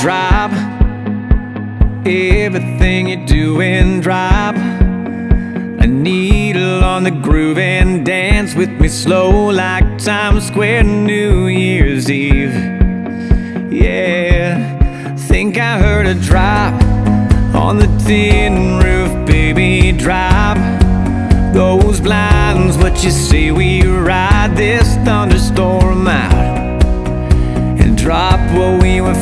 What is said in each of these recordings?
drop everything you're doing. Drop a needle on the groove and dance with me slow like Times Square New Year's Eve. Yeah, think I heard a drop on the tin roof, baby. Drop those blinds, what you say we ride this thunderstorm out and drop what we were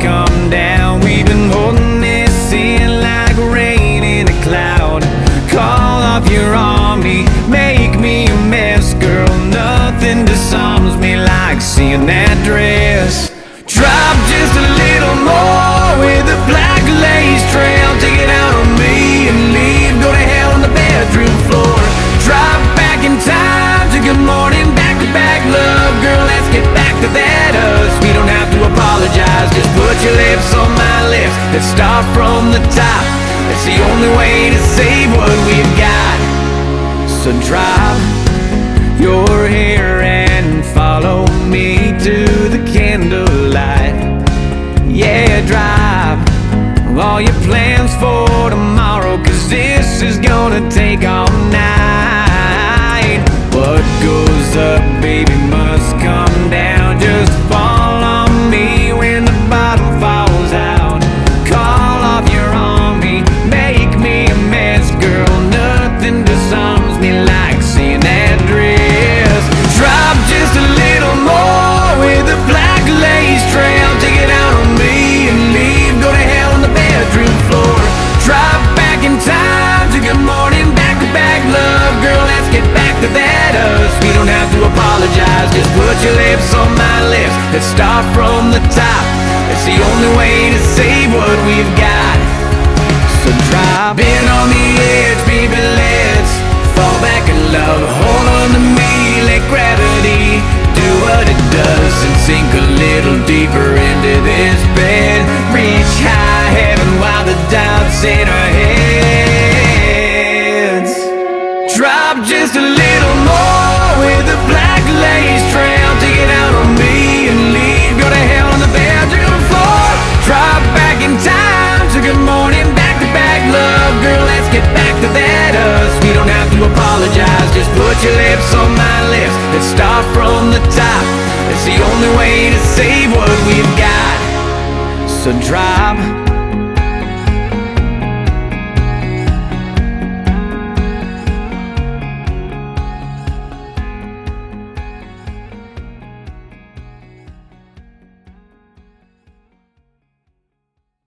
come down. We've been holding this in like rain in a cloud. Call off your army, make me a mess, girl. Nothing disarms me like seeing that dress. Drop just a little more Let's start from the top. It's the only way to save what we've got. So drop your hair and follow me to the candlelight. Yeah, drive all your plans for tomorrow, cause this is gonna take all night. Apologize. Just put your lips on my lips. Let's start from the top. It's the only way to save what we've got. So drop in on the edge, baby, let's fall back in love. Hold on to me, let gravity do what it does and sink a little deeper into this bed. Reach high heaven while the doubts in apologize. Just put your lips on my lips. Let's start from the top. It's the only way to save what we've got. So drop